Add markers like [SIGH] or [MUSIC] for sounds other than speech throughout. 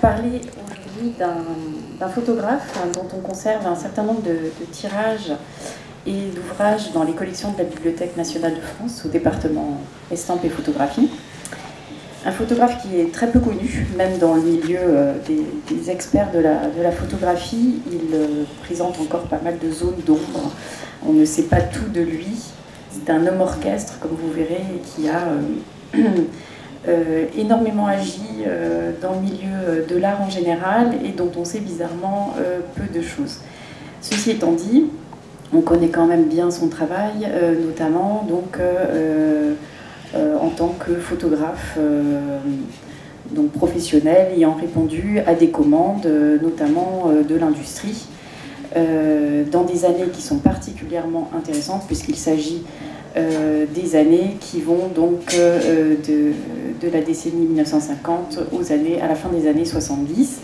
parler aujourd'hui d'un photographe dont on conserve un certain nombre de, tirages et d'ouvrages dans les collections de la Bibliothèque nationale de France au département estampes et photographie. Un photographe qui est très peu connu, même dans le milieu euh, des, experts de la, photographie. Il euh, présente encore pas mal de zones d'ombre. On ne sait pas tout de lui. C'est un homme orchestre, comme vous verrez, qui a Euh, [CLEARS THROAT] énormément agi euh, dans le milieu de l'art en général et dont on sait bizarrement euh, peu de choses. Ceci étant dit, on connaît quand même bien son travail, notamment donc, en tant que photographe donc professionnel ayant répondu à des commandes, notamment de l'industrie, dans des années qui sont particulièrement intéressantes puisqu'il s'agit euh, des années qui vont donc euh, de, la décennie 1950 aux années, à la fin des années 70.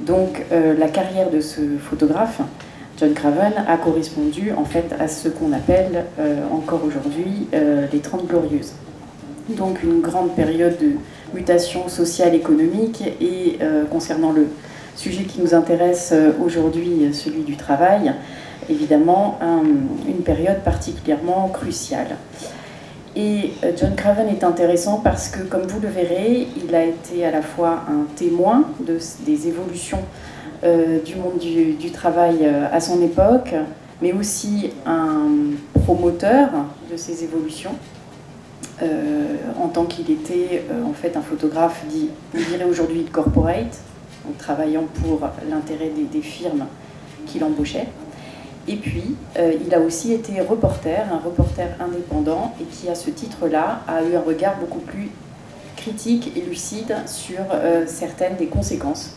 Donc euh, la carrière de ce photographe, John Craven, a correspondu en fait à ce qu'on appelle encore aujourd'hui les Trente Glorieuses. Donc une grande période de mutation sociale, économique et concernant le sujet qui nous intéresse aujourd'hui, celui du travail, évidemment une période particulièrement cruciale. Et euh, John Craven est intéressant parce que, comme vous le verrez, il a été à la fois un témoin de, des évolutions euh, du monde du, travail euh, à son époque, mais aussi un promoteur de ces évolutions, en tant qu'il était en fait un photographe dit, on dirait aujourd'hui corporate, en travaillant pour l'intérêt des, des firmes qu'il embauchait. Et puis, euh, il a aussi été reporter, un reporter indépendant, et qui, à ce titre-là, a eu un regard beaucoup plus critique et lucide sur euh, certaines des conséquences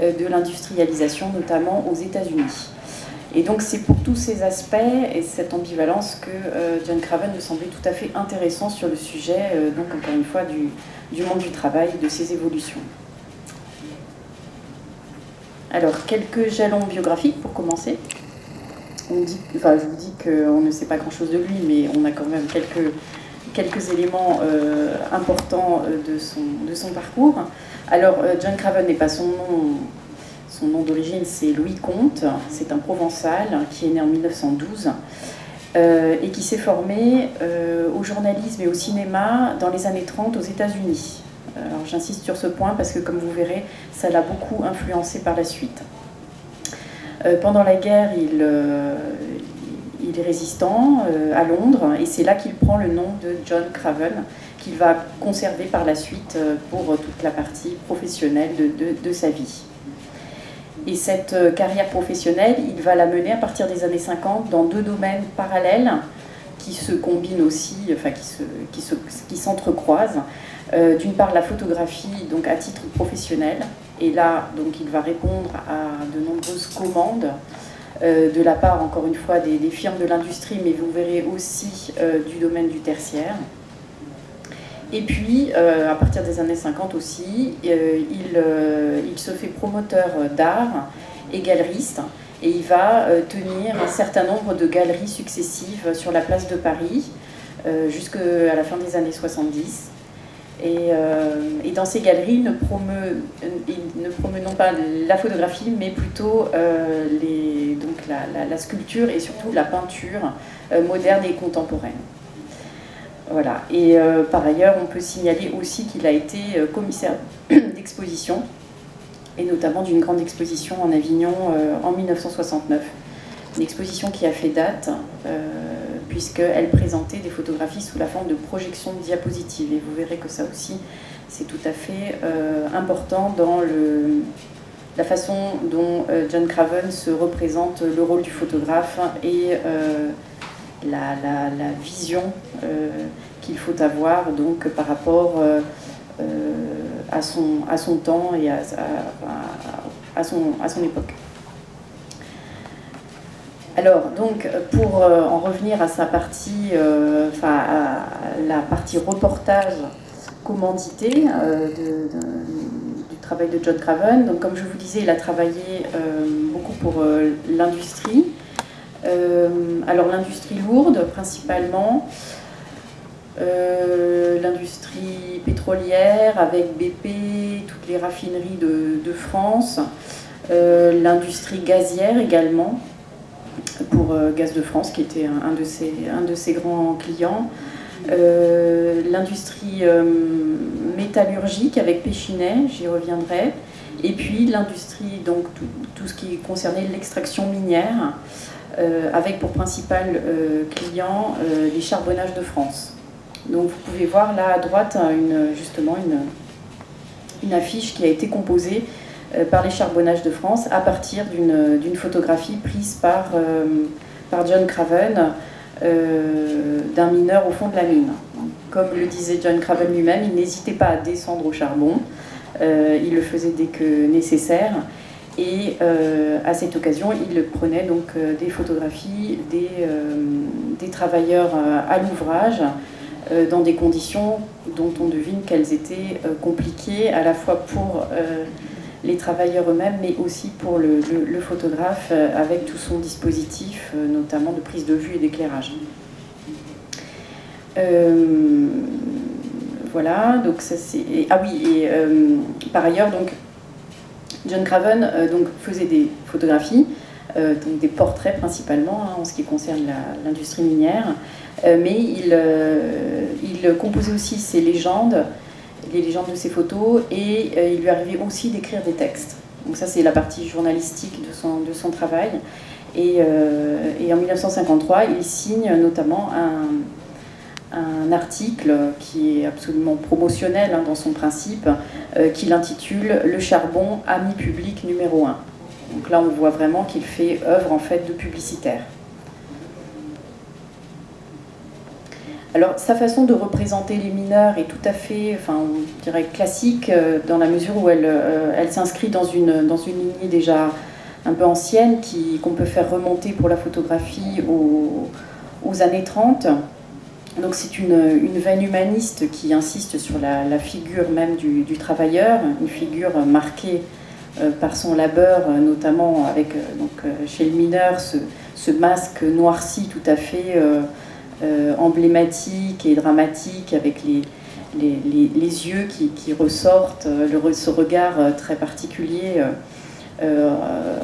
euh, de l'industrialisation, notamment aux États-Unis. Et donc, c'est pour tous ces aspects et cette ambivalence que John Craven me semblait tout à fait intéressant sur le sujet, donc encore une fois, du, du monde du travail, de ses évolutions. Alors, quelques jalons biographiques pour commencer dit, enfin, je vous dis qu'on ne sait pas grand-chose de lui, mais on a quand même quelques, quelques éléments euh, importants euh, de son, de son parcours. Alors, euh, John Craven n'est pas son nom. Son nom d'origine, c'est Louis Comte. C'est un Provençal qui est né en 1912 et qui s'est formé au journalisme et au cinéma dans les années 30 aux États-Unis. Alors, j'insiste sur ce point parce que, comme vous verrez, ça l'a beaucoup influencé par la suite. Euh, pendant la guerre, il, euh, est résistant euh, à Londres et c'est là qu'il prend le nom de John Craven, qu'il va conserver par la suite pour toute la partie professionnelle de, sa vie. Et cette carrière professionnelle, il va la mener à partir des années 50 dans deux domaines parallèles qui se combinent aussi, enfin qui s'entrecroisent. Qui D'une part, la photographie, donc à titre professionnel, et là, donc, il va répondre à de nombreuses commandes euh, de la part, encore une fois, des, firmes de l'industrie, mais vous verrez aussi euh, du domaine du tertiaire. Et puis, euh, à partir des années 50 aussi, il, il, se fait promoteur d'art et galeriste, et il va tenir un certain nombre de galeries successives sur la place de Paris, jusqu'à la fin des années 70. Euh, et, dans ces galeries, il ne promeut, ne promeut non pas la photographie, mais plutôt euh, donc la, sculpture et surtout la peinture euh, moderne et contemporaine. Voilà. Et par ailleurs, on peut signaler aussi qu'il a été commissaire [CLEARS THROAT] d'exposition, et notamment d'une grande exposition en Avignon en 1969. Une exposition qui a fait date puisqu'elle présentait des photographies sous la forme de projections de diapositives. Et vous verrez que ça aussi, c'est tout à fait euh, important dans la façon dont euh, John Craven se représente le rôle du photographe et euh, la, vision qu'il faut avoir donc, par rapport à, son, à son temps et à, à, son, à son époque. Alors, donc, pour euh, en revenir à sa partie, euh, enfin, à la partie reportage commandité euh, du travail de John Craven, donc comme je vous disais, il a travaillé beaucoup pour l'industrie. alors, l'industrie lourde, principalement. l'industrie pétrolière avec BP, toutes les raffineries de, France, l'industrie gazière également, pour Gaz de France, qui était un, de, ses, un de ses grands clients. l'industrie métallurgique avec Péchinet, j'y reviendrai, et puis l'industrie, donc tout, ce qui concernait l'extraction minière, euh, avec pour principal euh, client euh, les charbonnages de France. Donc vous pouvez voir là à droite une, justement une, une affiche qui a été composée par les charbonnages de France à partir d'une photographie prise par, par John Craven d'un mineur au fond de la mine. Comme le disait John Craven lui-même, il n'hésitait pas à descendre au charbon. Euh, il le faisait dès que nécessaire. Et euh, à cette occasion, il prenait donc euh, des photographies des, des travailleurs à l'ouvrage dans des conditions dont on devine qu'elles étaient compliquées à la fois pour les travailleurs eux-mêmes, mais aussi pour le, photographe avec tout son dispositif, notamment de prise de vue et d'éclairage. Voilà, donc ça c'est. Ah oui, et euh, par ailleurs, donc, John Craven euh, donc, faisait des photographies, euh, donc des portraits principalement hein, en ce qui concerne l'industrie minière, mais il composait aussi ses légendes, les légendes de ses photos, et il lui arrivait aussi d'écrire des textes. Donc ça c'est la partie journalistique de son, de son travail. Et, et en 1953, il signe notamment un un article qui est absolument promotionnel hein, dans son principe, euh, qu'il intitule Le charbon, ami public numéro 1. Donc là, on voit vraiment qu'il fait œuvre en fait de publicitaire. Alors, sa façon de représenter les mineurs est tout à fait, enfin, classique, euh, dans la mesure où elle, euh, elle s'inscrit dans une, dans une lignée déjà un peu ancienne qu'on peut faire remonter pour la photographie aux, années 30. Donc c'est une, veine humaniste qui insiste sur la, figure même du, travailleur, une figure marquée euh, par son labeur, notamment avec donc, chez le mineur ce, masque noirci tout à fait emblématique et dramatique avec les, yeux qui, ressortent, le, ce regard très particulier euh,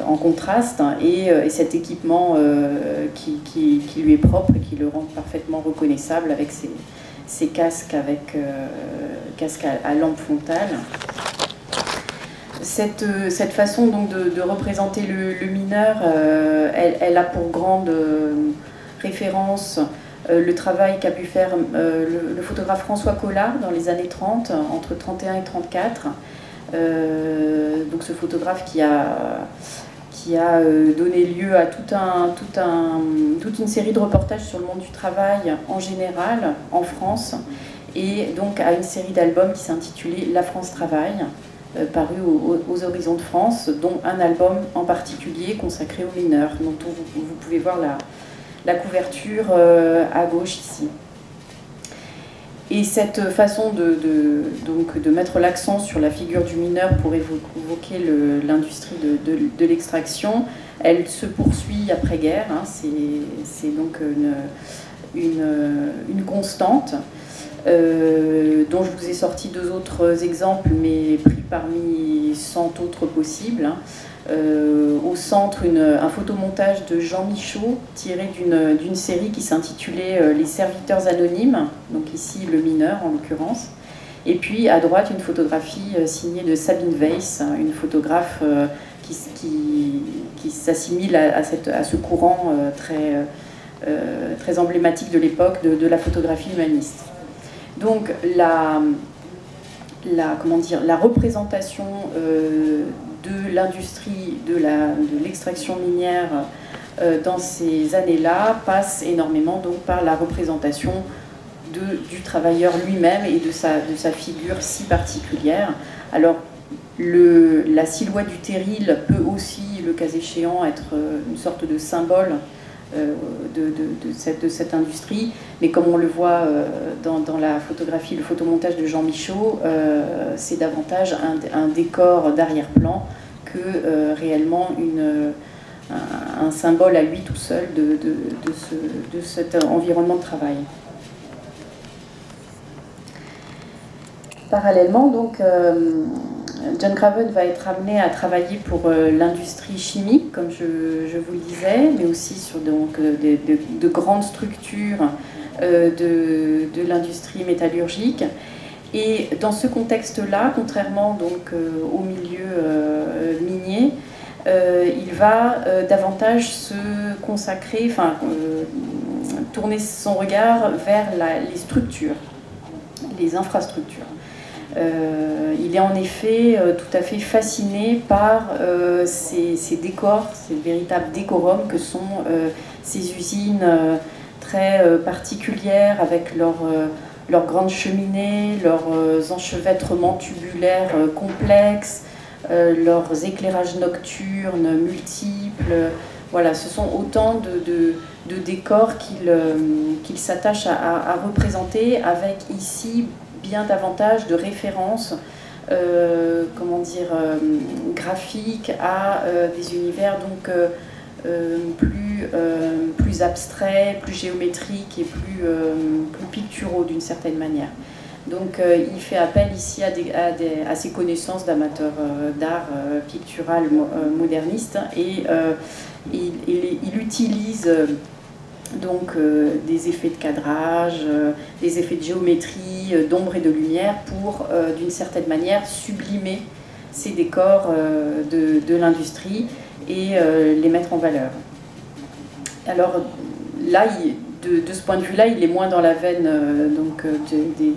en contraste hein, euh, et, cet équipement euh, qui, lui est propre et qui le rend parfaitement reconnaissable avec ses, casques avec casque à, lampe frontale. Cette, cette, façon donc de, représenter le, mineur, elle, a pour grande référence le travail qu'a pu faire le, le, photographe François Collard dans les années 30, entre 31 et 34, euh, donc ce photographe qui a, qui a euh, donné lieu à toute une série de reportages sur le monde du travail en général en France et donc à une série d'albums qui s'intitulait La France travaille, euh, paru aux, Horizons de France, dont un album en particulier consacré aux mineurs, dont vous, vous pouvez voir la, la couverture à gauche ici. Et cette façon de, mettre l'accent sur la figure du mineur pour évoquer l'industrie de, l'extraction, elle se poursuit après-guerre. Hein. c'est donc une, constante. Euh, dont je vous ai sorti deux autres exemples, mais pris parmi cent autres possibles. Euh, au centre un photomontage de Jean Michaud tiré d'une série qui s'intitulait euh, Les serviteurs anonymes, donc ici le mineur en l'occurrence. Et puis à droite une photographie euh, signée de Sabine Weiss, une photographe qui, qui, s'assimile à, à, ce courant très, très emblématique de l'époque de, la photographie humaniste. Donc la, la, comment dire, la représentation de l'industrie de l'extraction minière euh, dans ces années-là passe énormément donc par la représentation de, du travailleur lui-même et de sa, de sa figure si particulière. Alors, le, la silhouette du terril peut aussi, le cas échéant, être euh, une sorte de symbole euh, de, cette, industrie. Mais comme on le voit dans, dans, la photographie, le photomontage de Jean Michaud, c'est davantage un, décor d'arrière-plan que euh, réellement un, symbole à lui tout seul de cet environnement de travail. parallèlement, donc, John Craven va être amené à travailler pour l'industrie chimique, comme je, vous le disais, mais aussi sur donc, de, grandes structures de, de l'industrie métallurgique. Et dans ce contexte-là, contrairement donc au milieu minier, euh, il va euh, davantage se consacrer, enfin, euh, tourner son regard vers les structures, les infrastructures. Il est en effet tout à fait fasciné par ces, décors, ces véritables décorums que sont ces usines très particulières avec leurs grandes cheminées, leurs enchevêtrements tubulaires complexes, euh, leurs éclairages nocturnes multiples. Voilà, ce sont autant de, décors qu'il euh, s'attache à, représenter avec ici bien davantage de références euh, comment dire, graphiques à des univers donc plus, plus abstraits, plus géométriques et plus, picturaux d'une certaine manière. Donc euh, il fait appel ici à, ses connaissances d'amateur euh, d'art euh, pictural moderniste et il, utilise donc des effets de cadrage, des effets de géométrie, d'ombre et de lumière pour d'une certaine manière sublimer ces décors de, l'industrie et les mettre en valeur. Alors là, de, ce point de vue-là, il est moins dans la veine euh, donc, euh,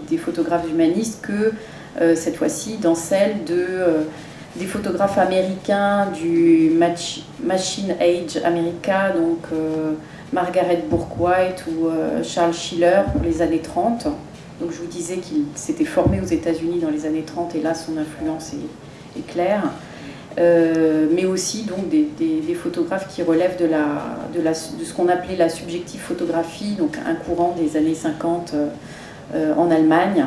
des, photographes humanistes que euh, cette fois-ci dans celle de, des photographes américains du Machine Age America, donc Margaret Bourke-White ou Charles Schiller pour les années 30. Donc je vous disais qu'il s'était formé aux États-Unis dans les années 30 et là son influence est claire. Euh, mais aussi donc des, photographes qui relèvent de, la, de, de ce qu'on appelait la subjective photographie, donc un courant des années 50 euh, euh, en Allemagne,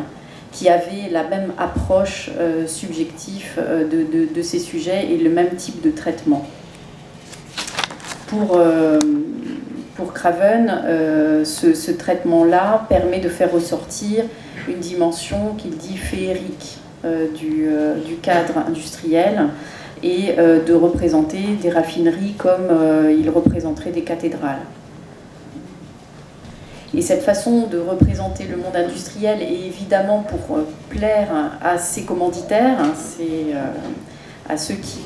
qui avait la même approche subjective de, de, ces sujets et le même type de traitement. Pour, pour Craven, ce, ce traitement-là permet de faire ressortir une dimension qu'il dit féerique du, du cadre industriel et euh, de représenter des raffineries comme euh, il représenterait des cathédrales. Et cette façon de représenter le monde industriel est évidemment pour euh, plaire à ses commanditaires, hein, à ceux qui,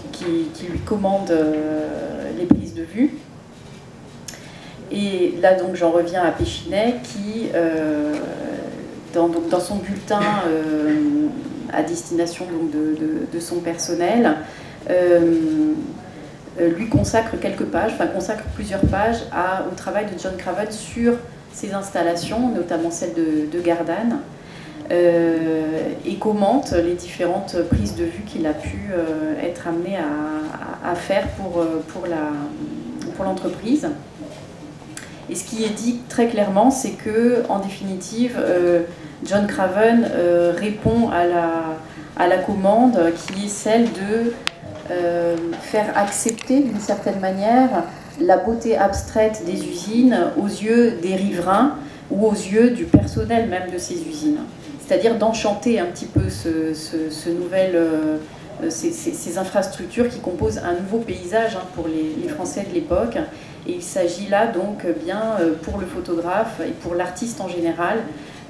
lui commandent les prises de vue. Et là donc j'en reviens à Péchinet qui, dans, son bulletin à destination de, son personnel, euh, euh, lui consacre quelques pages, enfin consacre plusieurs pages au travail de John Craven sur ses installations, notamment celle de, Gardanne, euh, et commente les différentes prises de vue qu'il a pu être amené à, faire pour, pour l'entreprise. Et ce qui est dit très clairement, c'est que, en définitive, John Craven répond à la, à la commande qui est celle de euh, faire accepter d'une certaine manière la beauté abstraite des usines aux yeux des riverains ou aux yeux du personnel même de ces usines. C'est-à-dire d'enchanter un petit peu ce, nouvel, euh, ces, infrastructures qui composent un nouveau paysage hein, pour les, Français de l'époque. Et il s'agit là donc bien euh, pour le photographe et pour l'artiste en général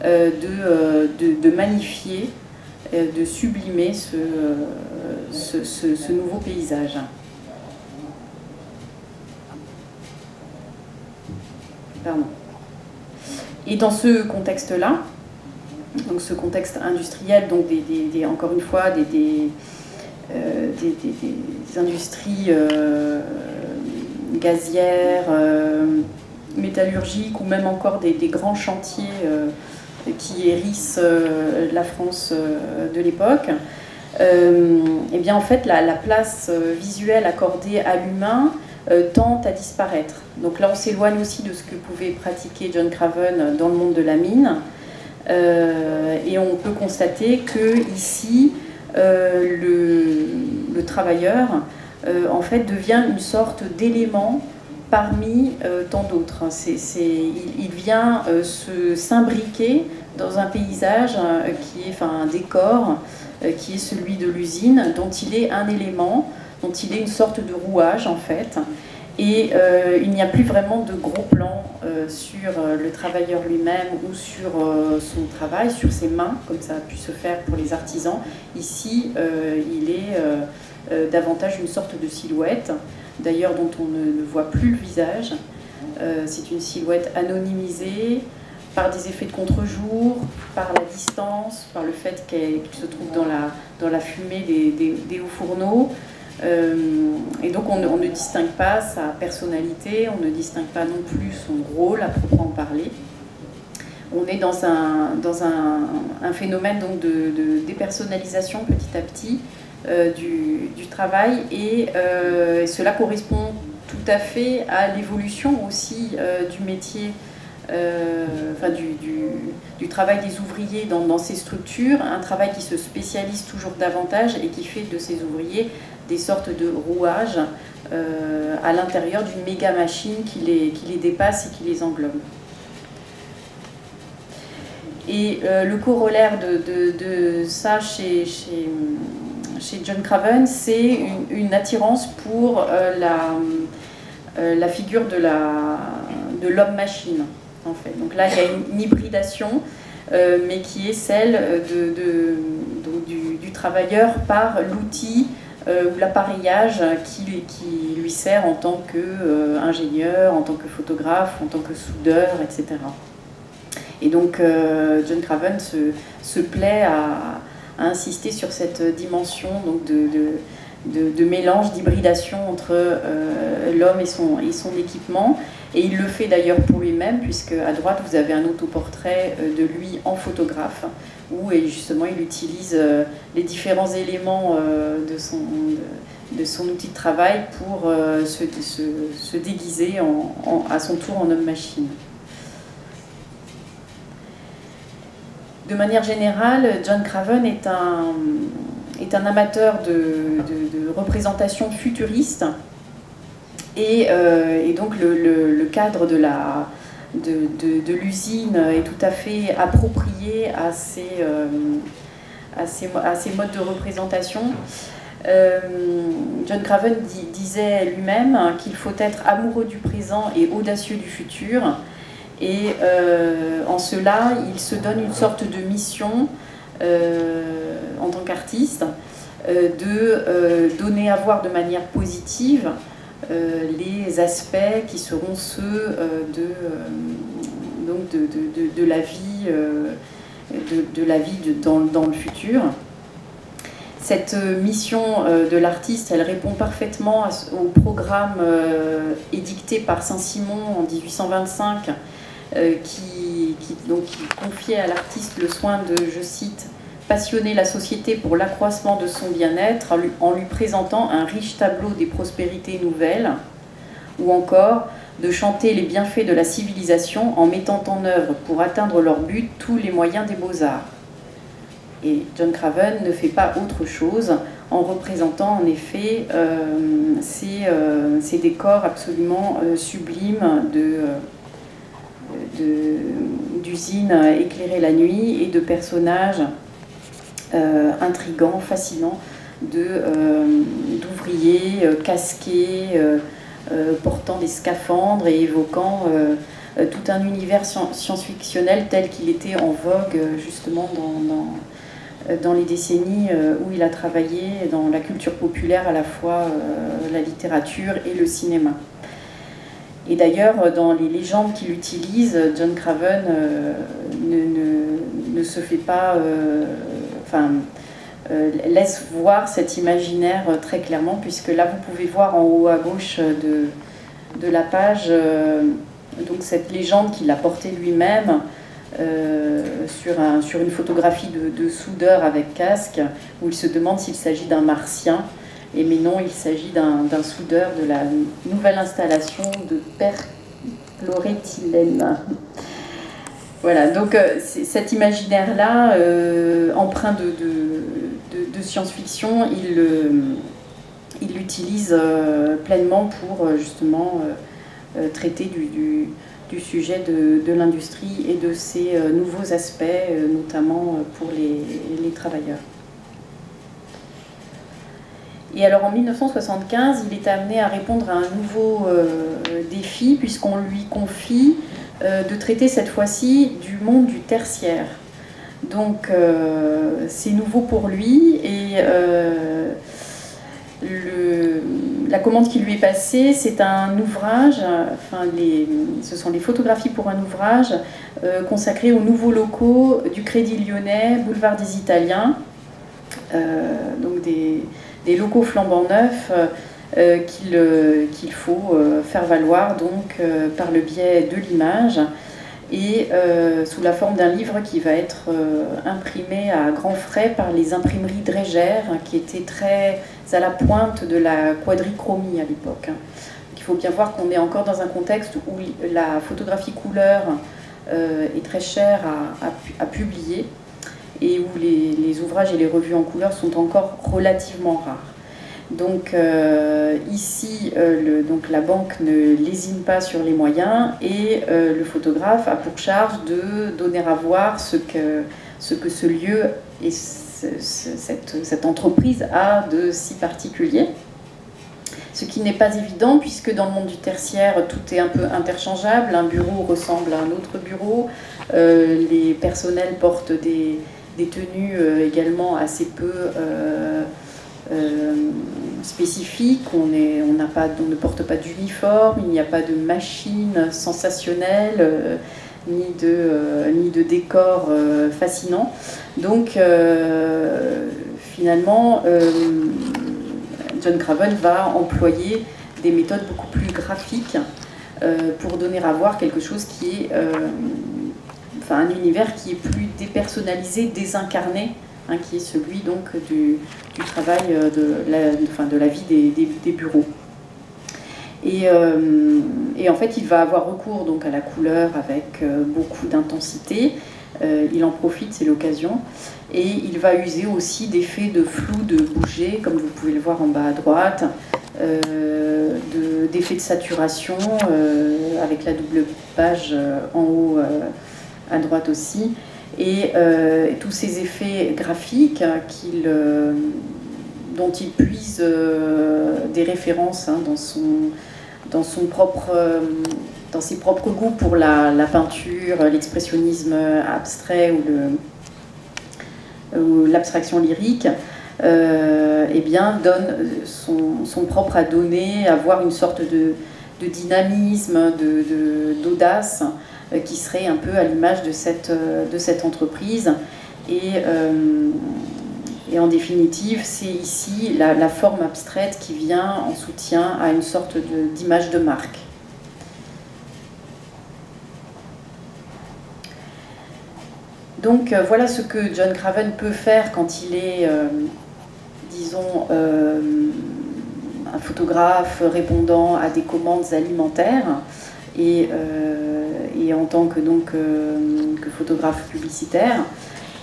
de, de, magnifier de sublimer ce, nouveau paysage. Pardon. Et dans ce contexte-là, donc ce contexte industriel, donc encore une fois des, euh, industries euh, gazières, euh, métallurgiques ou même encore des, grands chantiers qui hérissent euh, la France euh, de l'époque, euh, eh bien en fait la, place visuelle accordée à l'humain tente à disparaître. Donc là on s'éloigne aussi de ce que pouvait pratiquer John Craven dans le monde de la mine. et on peut constater que ici, le, travailleur en fait devient une sorte d'élément parmi euh, tant d'autres. il, vient euh, se s'imbriquer dans un paysage qui est, enfin un décor qui est celui de l'usine, dont il est un élément, dont il est une sorte de rouage en fait. Et il n'y a plus vraiment de gros plans sur le travailleur lui-même ou sur son travail, sur ses mains, comme ça a pu se faire pour les artisans. Ici, il est davantage une sorte de silhouette d'ailleurs dont on ne, voit plus le visage. Euh, c'est une silhouette anonymisée par des effets de contre-jour, par la distance, par le fait qu'il se trouve dans la, fumée des, hauts fourneaux. Euh, et donc on ne, distingue pas sa personnalité, on ne distingue pas non plus son rôle à proprement parler. On est dans un, phénomène donc de, dépersonnalisation petit à petit euh, du, travail et euh, cela correspond tout à fait à l'évolution aussi euh, du métier, enfin du, travail des ouvriers dans, ces structures, un travail qui se spécialise toujours davantage et qui fait de ces ouvriers des sortes de rouages à l'intérieur d'une méga machine qui les, qui les dépasse et qui les englobe. Et le corollaire de, ça chez chez John Craven, c'est une, attirance pour euh, la, euh, la, figure de l'homme-machine. En fait. Donc là, il y a une, hybridation, euh, mais qui est celle du, travailleur par l'outil ou l'appareillage qui, lui sert en tant qu'ingénieur, en tant que photographe, en tant que soudeur, etc. Et donc John Craven se plaît à, insister sur cette dimension donc de, de, mélange, d'hybridation entre euh, l'homme et son, et son équipement. Et il le fait d'ailleurs pour lui-même, puisque à droite, vous avez un autoportrait euh, de lui en photographe, où justement il utilise euh, les différents éléments de son, de, son outil de travail pour se, se, déguiser à son tour en homme-machine. De manière générale, John Craven est un, amateur de, représentation futuriste et, euh, donc le, cadre de de, l'usine est tout à fait approprié à ces, euh, modes de représentation. Euh, John Craven disait lui-même qu'il faut être amoureux du présent et audacieux du futur. Et euh, en cela, il se donne une sorte de mission euh, en tant qu'artiste euh, de donner à voir de manière positive les aspects qui seront ceux de, donc de, de, la vie, de, la vie dans, dans, le futur. Cette mission de l'artiste, elle répond parfaitement au programme édicté par Saint-Simon en 1825 euh, qui, donc, confiait à l'artiste le soin de, je cite, passionner la société pour l'accroissement de son bien-être en lui présentant un riche tableau des prospérités nouvelles, ou encore de chanter les bienfaits de la civilisation en mettant en œuvre pour atteindre leur but tous les moyens des beaux-arts. Et John Craven ne fait pas autre chose en représentant en effet euh, euh, ces, décors absolument sublimes de d'usines éclairées la nuit et de personnages euh, intrigants, fascinants, euh, d'ouvriers euh, casqués, portant des scaphandres et évoquant tout un univers science-fictionnel tel qu'il était en vogue justement dans, dans, les décennies où il a travaillé dans la culture populaire, à la fois la littérature et le cinéma. Et d'ailleurs, dans les légendes qu'il utilise, John Craven euh, ne, se fait pas, euh, enfin, euh, laisse voir cet imaginaire très clairement, puisque là, vous pouvez voir en haut à gauche de, de la page donc cette légende qu'il a portée lui-même sur, un, sur, une photographie de, de, soudeur avec casque, où il se demande s'il s'agit d'un martien. Et mais non, il s'agit d'un soudeur de la nouvelle installation de perchloréthylène. Voilà, donc euh, cet imaginaire-là, euh, empreint de, science-fiction, il l'utilise euh, pleinement pour justement traiter du sujet de, l'industrie et de ses nouveaux aspects, notamment pour les travailleurs. Et alors en 1975, il est amené à répondre à un nouveau euh, défi puisqu'on lui confie euh, de traiter cette fois-ci du monde du tertiaire. Donc euh, c'est nouveau pour lui et la commande qui lui est passée, c'est un ouvrage, enfin ce sont les photographies pour un ouvrage consacré aux nouveaux locaux du Crédit Lyonnais, boulevard des Italiens. donc des, des locaux flambant neufs euh, euh, euh, qu'il faut faire valoir donc par le biais de l'image et sous la forme d'un livre qui va être imprimé à grands frais par les imprimeries Dreger, qui étaient très à la pointe de la quadrichromie à l'époque. Il faut bien voir qu'on est encore dans un contexte où la photographie couleur est très chère à publier et où les, ouvrages et les revues en couleur sont encore relativement rares. Donc euh, ici, euh, donc la banque ne lésine pas sur les moyens et euh, le photographe a pour charge de donner à voir ce que ce, que ce lieu et cette, cette, entreprise a de si particulier. Ce qui n'est pas évident puisque dans le monde du tertiaire, tout est un peu interchangeable. Un bureau ressemble à un autre bureau. les personnels portent des, des tenues euh, également assez peu euh, euh, spécifiques. On, ne porte pas d'uniforme, il n'y a pas de machine sensationnelle. ni de, ni de décor fascinant. Donc finalement, John Craven va employer des méthodes beaucoup plus graphiques pour donner à voir quelque chose qui est un univers qui est plus dépersonnalisé, désincarné, hein, qui est celui donc du, travail euh, de la, vie des, bureaux. Euh, et, en fait, il va avoir recours donc à la couleur avec euh, beaucoup d'intensité. il en profite, c'est l'occasion. Et il va user aussi d'effets de flou, de bouger, comme vous pouvez le voir en bas à droite, d'effets de, saturation avec la double page en haut à droite aussi, et euh, tous ces effets graphiques qu'il, euh, dont il puise euh, des références hein, dans, son, dans, son propre, dans ses propres goûts pour la, peinture, l'expressionnisme abstrait ou, l'abstraction lyrique. eh bien, donne son, propre à donner, avoir une sorte de, de dynamisme, de, d'audace euh, qui serait un peu à l'image de cette, euh, entreprise. Et, euh, et en définitive, c'est ici la, la, forme abstraite qui vient en soutien à une sorte d'image de, marque. Donc voilà ce que John Craven peut faire quand il est, disons, un photographe répondant à des commandes alimentaires. Et et en tant que, donc, euh, photographe publicitaire.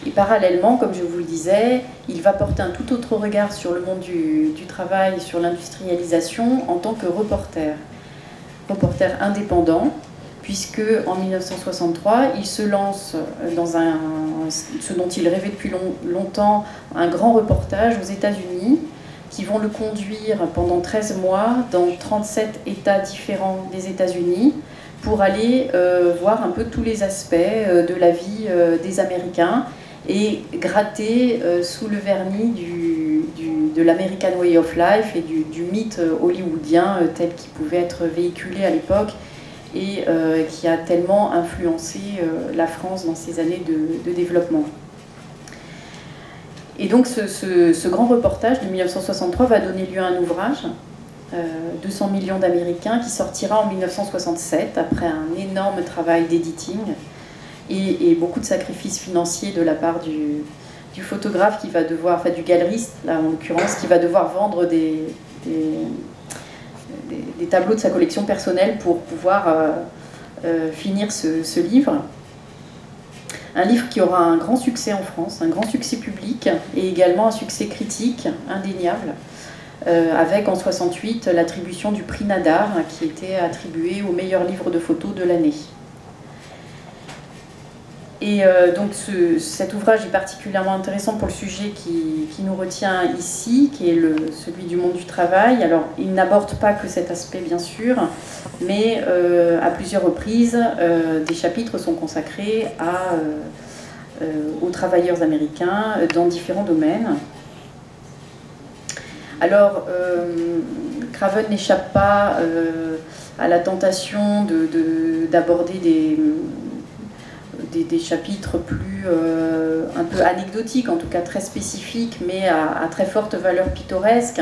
Et parallèlement, comme je vous le disais, il va porter un tout autre regard sur le monde du, du travail, sur l'industrialisation en tant que reporter. Reporter indépendant, puisque en 1963, il se lance dans un, ce dont il rêvait depuis longtemps, un grand reportage aux États-Unis, qui vont le conduire pendant 13 mois dans 37 États différents des États-Unis, pour aller euh, voir un peu tous les aspects euh, de la vie euh, des Américains et gratter sous le vernis de l'American Way of Life et du, mythe hollywoodien tel qu'il pouvait être véhiculé à l'époque et qui a tellement influencé la France dans ces années de, développement. Et donc ce, grand reportage de 1963 va donner lieu à un ouvrage 200 euh, millions d'Américains, qui sortira en 1967 après un énorme travail d'editing et, beaucoup de sacrifices financiers de la part du, photographe qui va devoir, enfin du galeriste là en l'occurrence, qui va devoir vendre des, des, tableaux de sa collection personnelle pour pouvoir euh, euh, finir ce, ce, livre. Un livre qui aura un grand succès en France, un grand succès public et également un succès critique indéniable. Euh, avec en 68 l'attribution du prix Nadar qui était attribué au meilleur livre de photos de l'année. Et euh, donc cet ouvrage est particulièrement intéressant pour le sujet qui, nous retient ici, qui est le, celui du monde du travail. Alors il n'aborde pas que cet aspect bien sûr, mais euh, à plusieurs reprises, des chapitres sont consacrés aux travailleurs américains dans différents domaines. Alors Craven n'échappe pas à la tentation d'aborder de, des des, chapitres plus euh, un peu anecdotiques, en tout cas très spécifiques, mais à, très forte valeur pittoresque.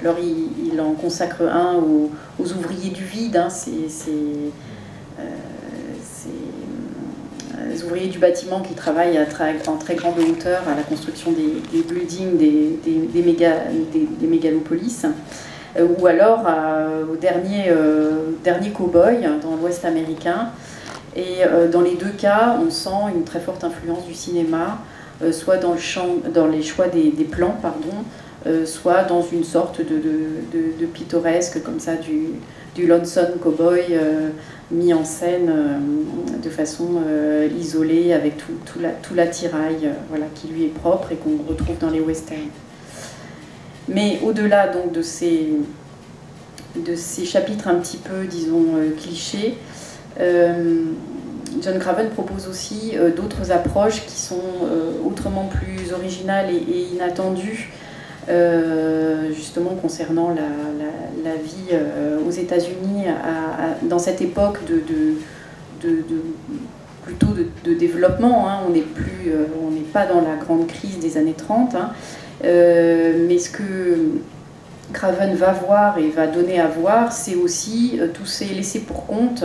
Alors il, en consacre un aux, ouvriers du vide, hein, c'est euh, les ouvriers du bâtiment qui travaillent en très grande hauteur à la construction des, buildings des, des, méga, des, mégalopolis, euh, ou alors au dernier, dernier cow-boy dans l'Ouest américain, et euh, dans les deux cas, on sent une très forte influence du cinéma, euh, soit dans, le les choix des, plans, pardon, euh, soit dans une sorte de, de, pittoresque comme ça du, du Lonesome Cowboy mis en scène de façon isolée avec tout, tout, la, tout l'attirail voilà, qui lui est propre et qu'on retrouve dans les westerns. Mais au-delà donc de ces, chapitres un petit peu, disons, clichés, euh, John Craven propose aussi euh, d'autres approches qui sont euh, autrement plus originales et, inattendues, justement concernant la, vie aux États-Unis dans cette époque de, plutôt de, développement. Hein. On n'est plus, on n'est pas dans la grande crise des années 30, hein. mais ce que Craven va voir et va donner à voir, c'est aussi tous ces laissés pour compte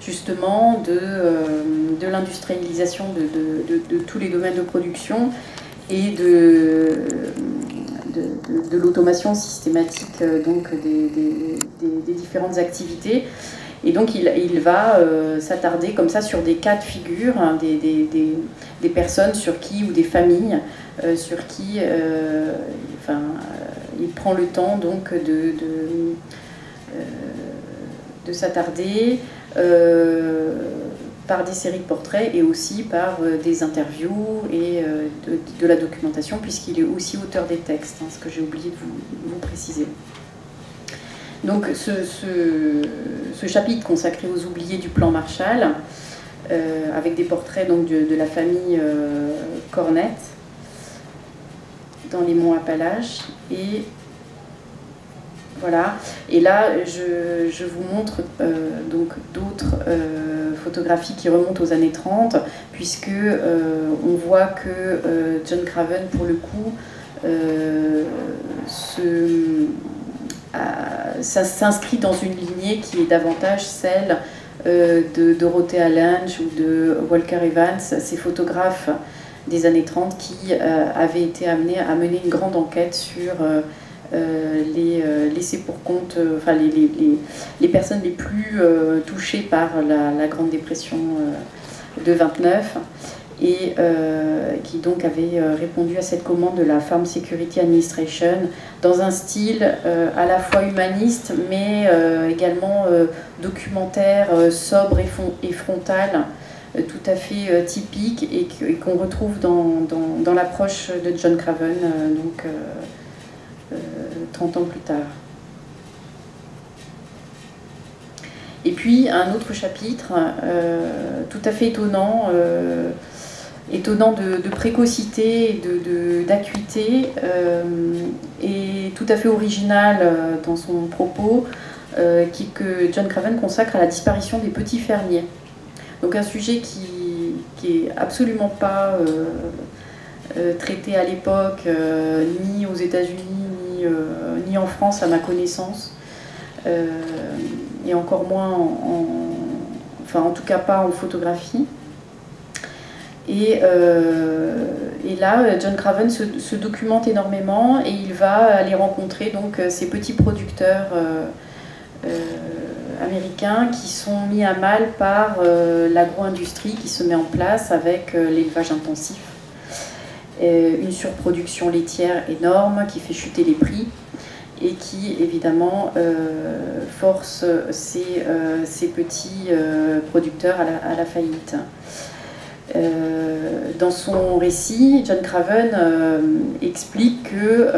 justement de, euh, de l'industrialisation de, tous les domaines de production et de, de, l'automation systématique euh, donc des, différentes activités. Et donc il, va euh, s'attarder comme ça sur des cas de figure, hein, des, personnes sur qui, ou des familles sur qui enfin, il prend le temps donc de, de s'attarder euh, par des séries de portraits et aussi par euh, des interviews et euh, de, la documentation, puisqu'il est aussi auteur des textes, hein, ce que j'ai oublié de vous, préciser. Donc ce, chapitre consacré aux oubliés du plan Marshall, avec des portraits donc, de, la famille Cornette dans les monts Appalaches, et voilà. Et là, je, vous montre euh, donc d'autres euh, photographies qui remontent aux années 30, puisque euh, on voit que John Craven, pour le coup, s'inscrit dans une lignée qui est davantage celle de Dorothea Lange ou de Walker Evans, ces photographes des années 30 qui avaient été amenés à mener une grande enquête sur les euh, laissés pour compte, euh, enfin les, les, les, personnes les plus touchées par la, Grande Dépression de 29 et qui donc avait répondu à cette commande de la Farm Security Administration dans un style à la fois humaniste mais également documentaire, sobre et, frontal, tout à fait typique et qu'on retrouve dans, dans, dans l'approche de John Craven. donc, 30 ans plus tard. Et puis un autre chapitre euh, tout à fait étonnant, euh, étonnant de, précocité d'acuité, euh, et tout à fait original dans son propos, qui, que John Craven consacre à la disparition des petits fermiers. Donc un sujet qui, qui absolument pas traité à l'époque, ni aux États-Unis, euh, ni, en France à ma connaissance, euh, et encore moins en, enfin en tout cas pas en photographie. Et, euh, là, John Craven se, documente énormément et il va aller rencontrer donc ces petits producteurs américains qui sont mis à mal par l'agro-industrie qui se met en place avec l'élevage intensif une surproduction laitière énorme qui fait chuter les prix et qui évidemment euh, force ces, euh, petits producteurs à la, faillite. dans son récit, John Craven explique que